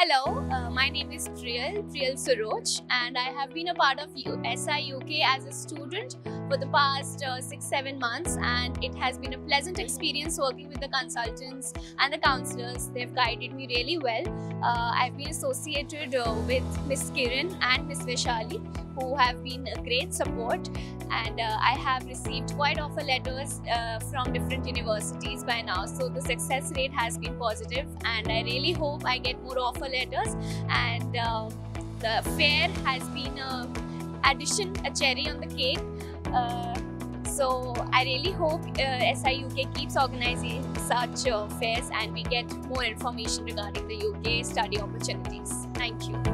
Hello, uh, my name is Priyal, Priyal Saroj, and I have been a part of SI UK as a student for the past uh, six, seven months, and it has been a pleasant experience working with the consultants and the counselors. They've guided me really well. Uh, I've been associated uh, with Miss Kiran and Miss Vishali, who have been a great support, and uh, I have received quite offer letters uh, from different universities by now. So the success rate has been positive, and I really hope I get more offer letters. And uh, the fair has been a addition, a cherry on the cake. Uh, so I really hope uh, SI UK keeps organizing such uh, fairs and we get more information regarding the UK study opportunities. Thank you.